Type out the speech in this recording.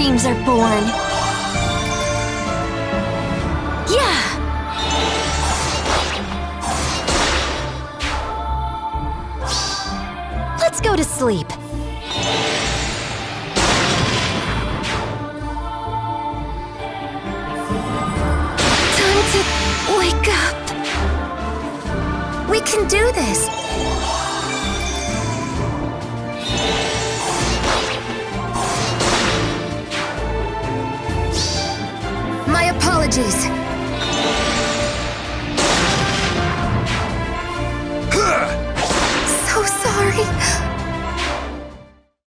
dreams are born. Yeah! Let's go to sleep. Time to wake up. We can do this. energies. so sorry.